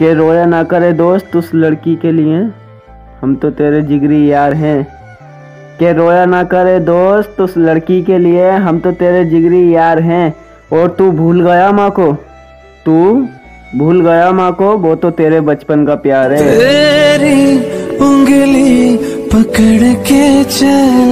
के रोया ना करे दोस्त उस लड़की के लिए। हम तो तेरे जिगरी यार हैं। के रोया ना करे दोस्त उस लड़की के लिए, हम तो तेरे जिगरी यार हैं। और तू भूल गया माँ को? तू भूल गया माँ को? वो तो तेरे बचपन का प्यार है। तेरी उंगली पकड़ के चला।